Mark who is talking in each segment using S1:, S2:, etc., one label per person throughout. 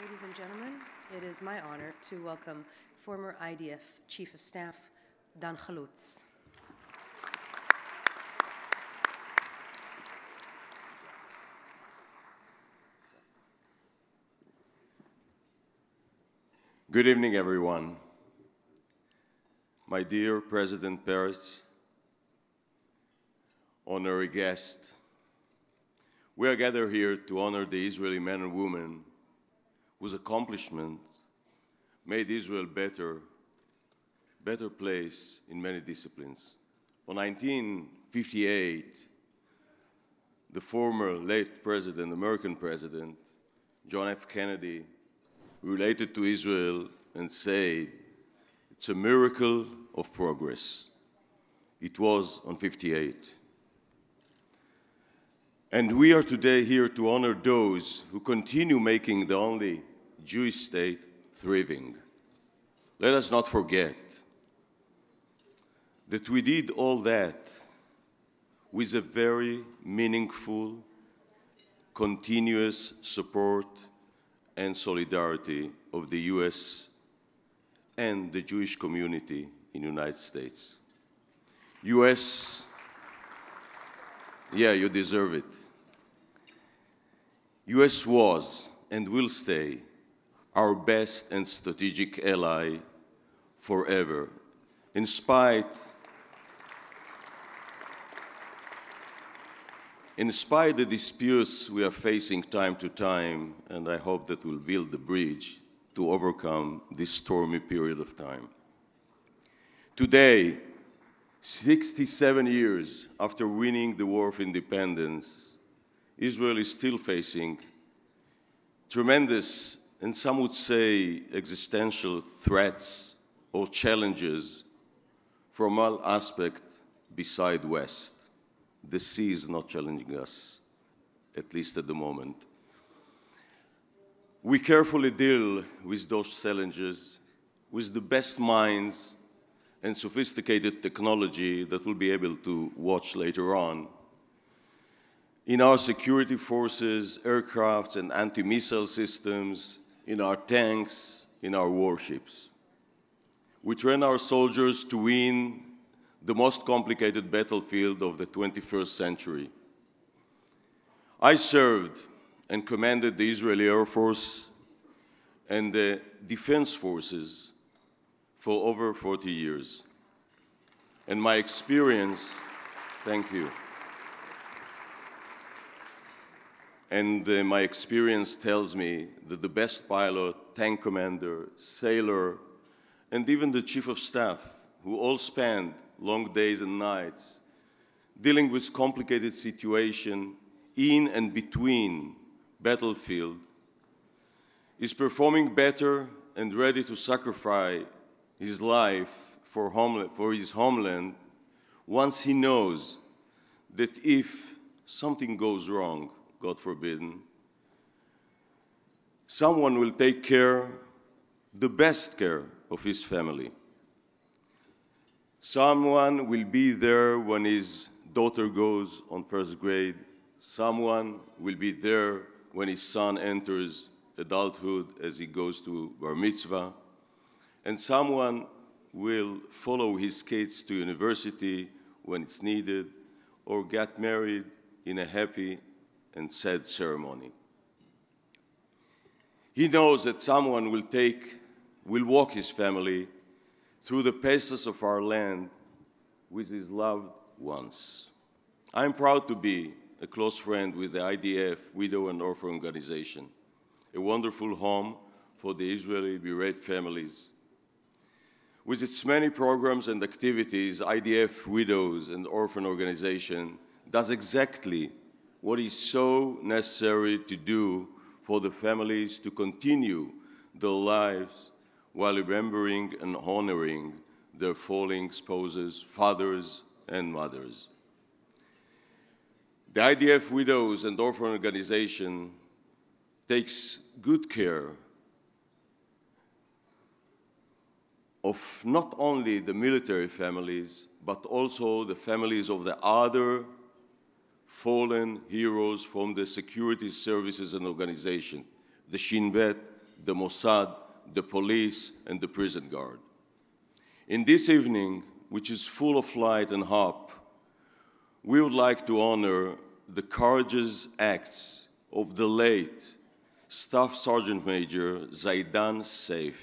S1: Ladies and gentlemen, it is my honor to welcome former IDF Chief of Staff, Dan Halutz.
S2: Good evening, everyone. My dear President Peres, honorary guests, we are gathered here to honor the Israeli men and women whose accomplishments made Israel better, better place in many disciplines. In 1958, the former late president, American president, John F. Kennedy, related to Israel and said, it's a miracle of progress. It was on 58. And we are today here to honor those who continue making the only Jewish state thriving. Let us not forget that we did all that with a very meaningful, continuous support and solidarity of the US and the Jewish community in the United States. US, yeah, you deserve it. US was and will stay our best and strategic ally forever, in spite in spite of the disputes we are facing time to time, and I hope that we'll build the bridge to overcome this stormy period of time. Today, 67 years after winning the War of Independence, Israel is still facing tremendous, and some would say existential threats or challenges from all aspects beside West the sea is not challenging us, at least at the moment. We carefully deal with those challenges with the best minds and sophisticated technology that we'll be able to watch later on. In our security forces, aircrafts and anti-missile systems, in our tanks, in our warships. We train our soldiers to win the most complicated battlefield of the 21st century. I served and commanded the Israeli Air Force and the Defense Forces for over 40 years. And my experience, thank you. And uh, my experience tells me that the best pilot, tank commander, sailor, and even the chief of staff, who all spend long days and nights, dealing with complicated situation in and between battlefield, is performing better and ready to sacrifice his life for, for his homeland once he knows that if something goes wrong, God forbidden, someone will take care, the best care of his family. Someone will be there when his daughter goes on first grade. Someone will be there when his son enters adulthood as he goes to bar mitzvah. And someone will follow his kids to university when it's needed or get married in a happy and sad ceremony. He knows that someone will take, will walk his family through the paces of our land with his loved ones. I'm proud to be a close friend with the IDF Widow and Orphan Organization, a wonderful home for the Israeli bereaved families. With its many programs and activities, IDF Widows and Orphan Organization does exactly what is so necessary to do for the families to continue their lives while remembering and honoring their fallen spouses, fathers, and mothers. The IDF Widows and Orphan Organization takes good care of not only the military families, but also the families of the other fallen heroes from the security services and organization, the Shin Bet, the Mossad, the police, and the prison guard. In this evening, which is full of light and hope, we would like to honor the courageous acts of the late Staff Sergeant Major Zaidan Saif.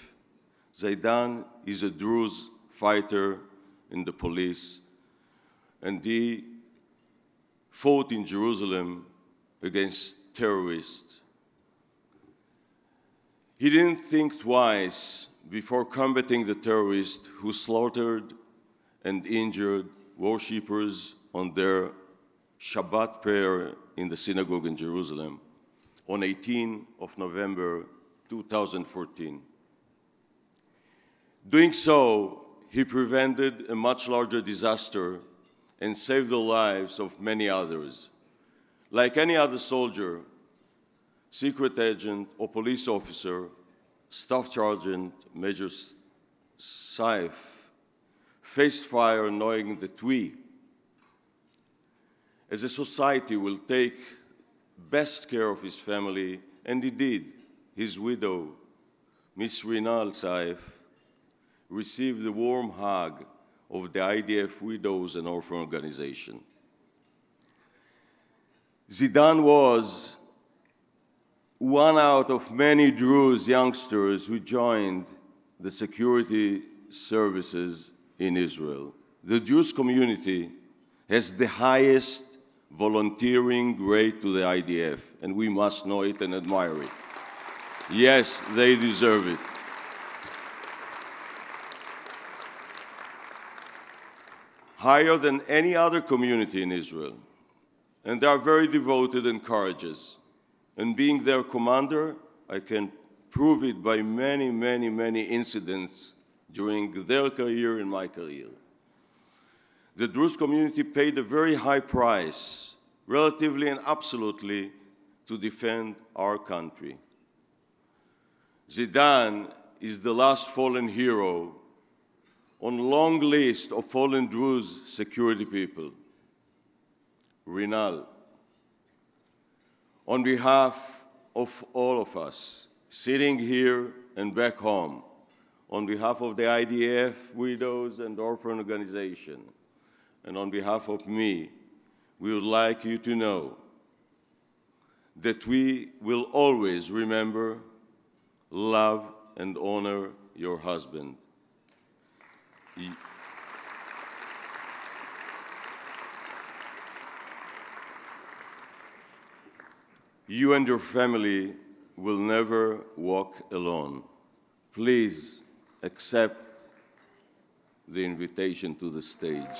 S2: Zaidan is a Druze fighter in the police, and he fought in Jerusalem against terrorists. He didn't think twice before combating the terrorists who slaughtered and injured worshippers on their Shabbat prayer in the synagogue in Jerusalem on 18 of November 2014. Doing so, he prevented a much larger disaster and saved the lives of many others. Like any other soldier, secret agent, or police officer, Staff Sergeant Major Saif faced fire knowing that we, as a society, will take best care of his family, and he did. His widow, Miss Rinal Saif, received the warm hug of the IDF Widows and Orphan Organization. Zidan was one out of many Druze youngsters who joined the security services in Israel. The Jewish community has the highest volunteering rate to the IDF, and we must know it and admire it. Yes, they deserve it. Higher than any other community in Israel. And they are very devoted and courageous. And being their commander, I can prove it by many, many, many incidents during their career and my career. The Druze community paid a very high price, relatively and absolutely, to defend our country. Zidan is the last fallen hero on long list of fallen Druze security people. Rinal, on behalf of all of us sitting here and back home, on behalf of the IDF Widows and Orphan Organization, and on behalf of me, we would like you to know that we will always remember, love, and honor your husband. You and your family will never walk alone. Please accept the invitation to the stage.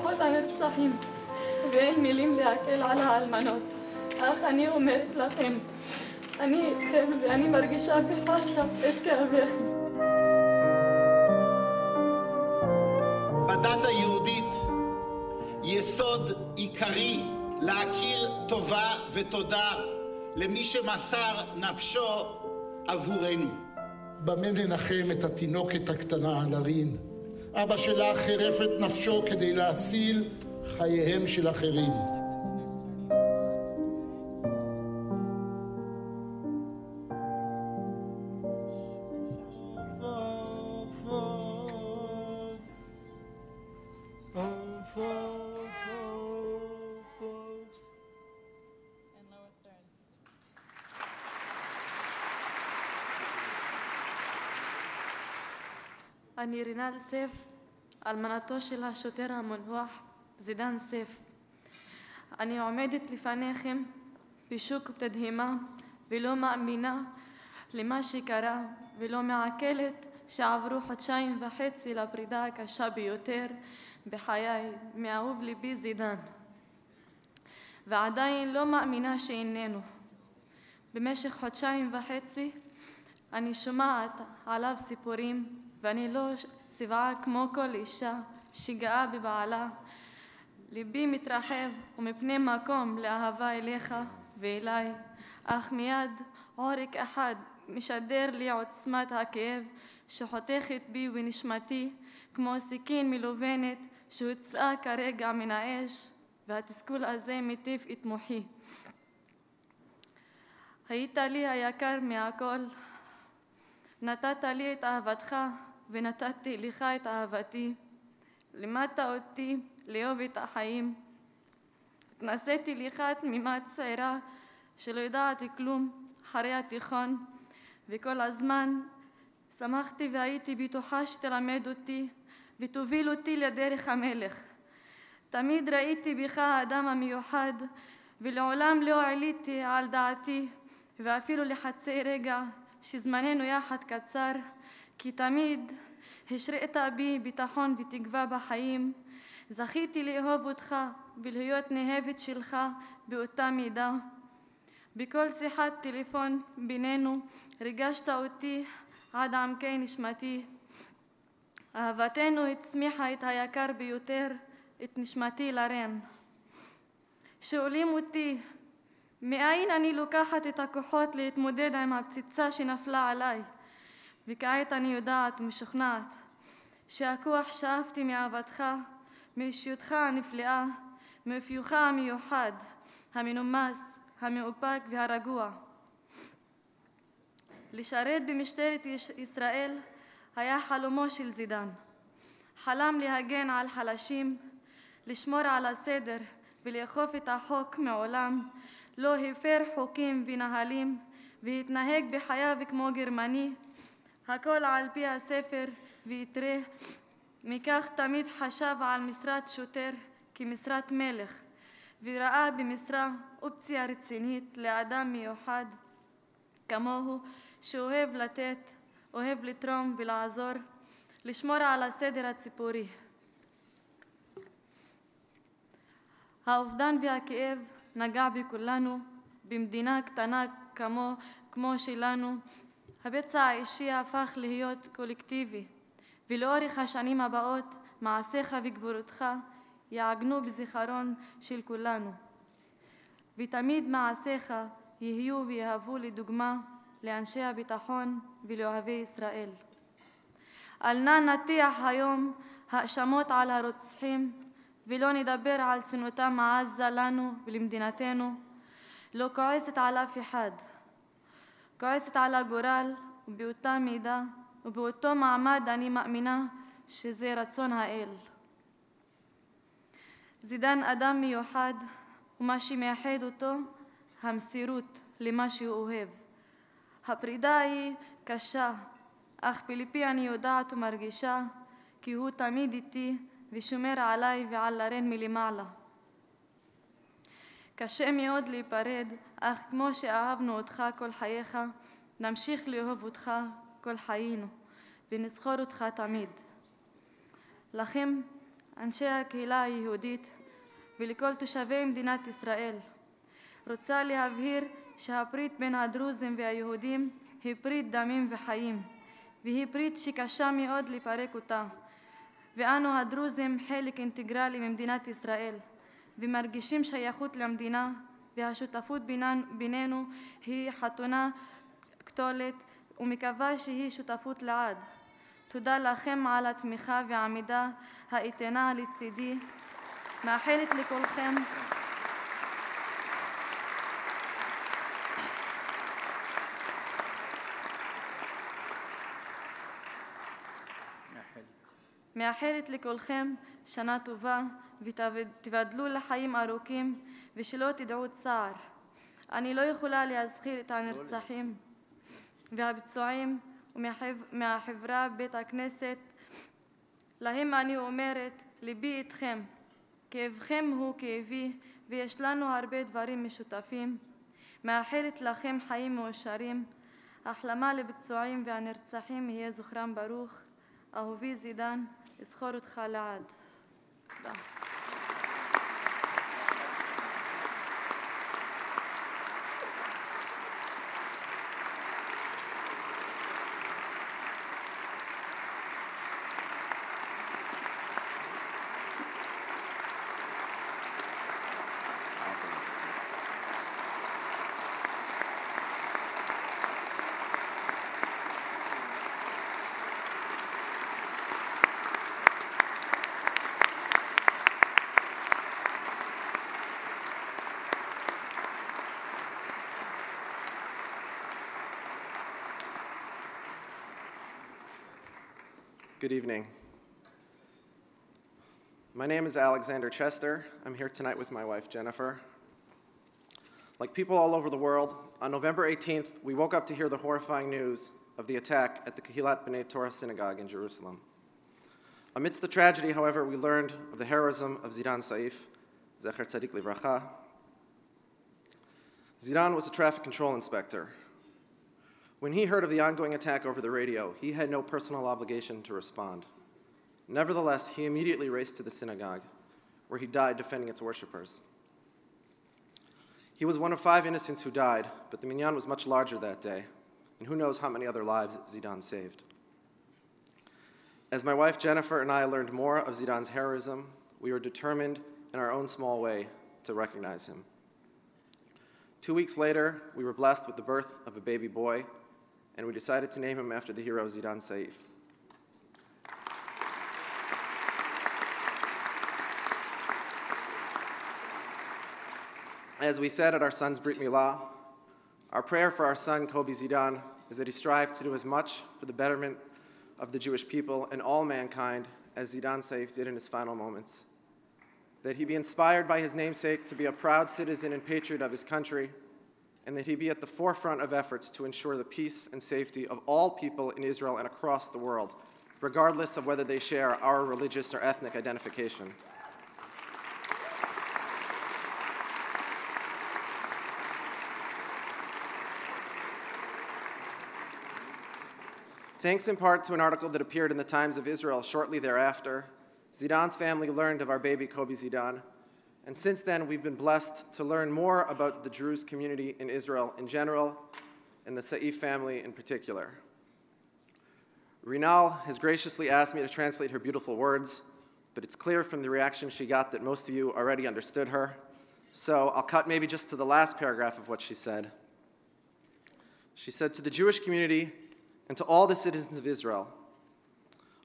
S3: משפחות הנרצחים ואין מילים להקל על האלמנות. אך אני אומרת לכם, אני איתכם ואני מרגישה וחשה את כאבכם.
S4: בדת היהודית יסוד עיקרי להכיר טובה ותודה למי שמסר נפשו עבורנו.
S5: במה ננחם את התינוקת הקטנה לרין? אבא שלה חירף את נפשו כדי להציל חייהם של אחרים.
S3: אני רינת סייף, אלמנתו של השוטר המנוח זידן סייף. אני עומדת לפניכם בשוק ובתדהמה ולא מאמינה למה שקרה ולא מעכלת שעברו חודשיים וחצי לפרידה הקשה ביותר בחיי מאהוב ליבי זידן, ועדיין לא מאמינה שאיננו. במשך חודשיים וחצי אני שומעת עליו סיפורים ואני לא שבעה כמו כל אישה שגאה בבעלה. ליבי מתרחב ומפני מקום לאהבה אליך ואליי, אך מיד עורק אחד משדר לי עוצמת הכאב שחותכת בי ובנשמתי כמו סכין מלובנת שהוצאה כרגע מן האש והתסכול הזה מטיף את מוחי. היית לי היקר מהכל, נתת לי את אהבתך ונתתי לך את אהבתי, לימדת אותי לאהוב את החיים. התנסיתי לך תמימה צעירה שלא יודעת כלום אחרי התיכון, וכל הזמן שמחתי והייתי בטוחה שתלמד אותי ותוביל אותי לדרך המלך. תמיד ראיתי בך האדם המיוחד ולעולם לא העליתי על דעתי ואפילו לחצי רגע שזמננו יחד קצר כי תמיד השרית בי ביטחון ותקווה בחיים זכיתי לאהוב אותך ולהיות נאהבת שלך באותה מידה בכל שיחת טלפון בינינו ריגשת אותי עד עמקי נשמתי אהבתנו הצמיחה את היקר ביותר את נשמתי לרן. שואלים אותי, מאין אני לוקחת את הכוחות להתמודד עם הפציצה שנפלה עליי? וכעת אני יודעת ומשוכנעת שהכוח שאפתי מאהבתך, מאישיותך הנפלאה, מאופיוך המיוחד, המנומס, המאופק והרגוע. לשרת במשטרת ישראל היה חלומו של זידן. חלם להגן על חלשים, לשמור על הסדר ולאכוף את החוק מעולם, לא הפר חוקים ונהלים והתנהג בחייו כמו גרמני, הכל על פי הספר ויתרה, מכך תמיד חשב על משרת שוטר כמשרת מלך, וראה במשרה אופציה רצינית לאדם מיוחד כמוהו שאוהב לתת, אוהב לתרום ולעזור, לשמור על הסדר הציבורי. האובדן והכאב נגע בכולנו, במדינה קטנה כמו, כמו שלנו. הפצע האישי הפך להיות קולקטיבי, ולאורך השנים הבאות מעשיך וגבורתך יעגנו בזיכרון של כולנו. ותמיד מעשיך יהיו ויהוו לדוגמה לאנשי הביטחון ולאוהבי ישראל. אל נא נטיח היום האשמות על הרוצחים ולא נדבר על שנאתם העזה לנו ולמדינתנו. לא כועסת על אף אחד. כועסת על הגורל, ובאותה מידה ובאותו מעמד אני מאמינה שזה רצון האל. זידן אדם מיוחד, ומה שמייחד אותו, המסירות למה שהוא אוהב. הפרידה היא קשה, אך בליבי אני יודעת ומרגישה כי הוא תמיד איתי ושומר עליי ועל לרן מלמעלה. קשה מאוד להיפרד, אך כמו שאהבנו אותך כל חייך, נמשיך לאהוב אותך כל חיינו, ונזכור אותך תמיד. לכם, אנשי הקהילה היהודית, ולכל תושבי מדינת ישראל, רוצה להבהיר שהברית בין הדרוזים והיהודים היא ברית דמים וחיים, והיא ברית שקשה מאוד לפרק אותה. ואנו הדרוזים חלק אינטגרלי ממדינת ישראל ומרגישים שייכות למדינה והשותפות בינינו היא חתונה קטולת ומקווה שהיא שותפות לעד. תודה לכם על התמיכה והעמידה האיתנה לצידי. מאחלת לכולכם מאחלת לכולכם שנה טובה ותבדלו לחיים ארוכים ושלא תדעו צער. אני לא יכולה להזכיר את הנרצחים והפצועים מהחברה בית הכנסת להם אני אומרת ליבי איתכם כאבכם הוא כאבי ויש לנו הרבה דברים משותפים מאחלת לכם חיים מאושרים החלמה לפצועים והנרצחים יהיה זוכרם ברוך. אהובי זידן, אזכור אותך לעד. תודה.
S6: Good evening. My name is Alexander Chester. I'm here tonight with my wife, Jennifer. Like people all over the world, on November 18th, we woke up to hear the horrifying news of the attack at the Kehilat B'nai Torah synagogue in Jerusalem. Amidst the tragedy, however, we learned of the heroism of Zidan Saif, Zecher Tzadik Livracha. Zidan was a traffic control inspector. When he heard of the ongoing attack over the radio, he had no personal obligation to respond. Nevertheless, he immediately raced to the synagogue, where he died defending its worshippers. He was one of five innocents who died, but the minyan was much larger that day, and who knows how many other lives Zidan saved. As my wife Jennifer and I learned more of Zidan's heroism, we were determined in our own small way to recognize him. Two weeks later, we were blessed with the birth of a baby boy and we decided to name him after the hero Zidan Saif. As we said at our son's Brit Milah, our prayer for our son Kobi Zidan is that he strive to do as much for the betterment of the Jewish people and all mankind as Zidan Saif did in his final moments. That he be inspired by his namesake to be a proud citizen and patriot of his country and that he be at the forefront of efforts to ensure the peace and safety of all people in Israel and across the world, regardless of whether they share our religious or ethnic identification. Thanks in part to an article that appeared in the Times of Israel shortly thereafter, Zidan's family learned of our baby Kobi Zidan and since then, we've been blessed to learn more about the Druze community in Israel in general and the Saif family in particular. Rinal has graciously asked me to translate her beautiful words, but it's clear from the reaction she got that most of you already understood her. So I'll cut maybe just to the last paragraph of what she said. She said, To the Jewish community and to all the citizens of Israel,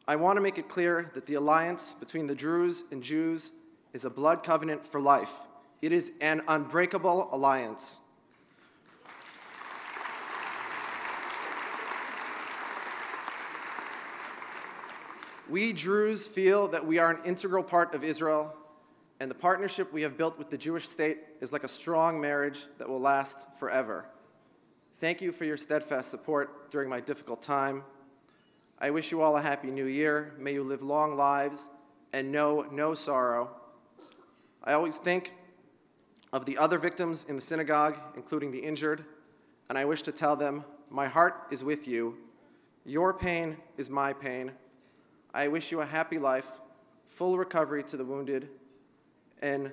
S6: I want to make it clear that the alliance between the Druze and Jews is a blood covenant for life. It is an unbreakable alliance. We Druze feel that we are an integral part of Israel, and the partnership we have built with the Jewish state is like a strong marriage that will last forever. Thank you for your steadfast support during my difficult time. I wish you all a happy new year. May you live long lives and know no sorrow. I always think of the other victims in the synagogue, including the injured, and I wish to tell them, My heart is with you. Your pain is my pain. I wish you a happy life, full recovery to the wounded, and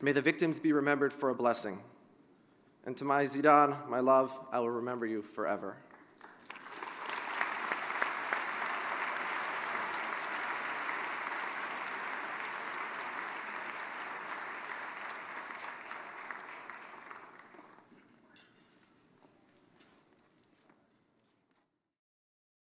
S6: may the victims be remembered for a blessing. And to my Zidan, my love, I will remember you forever.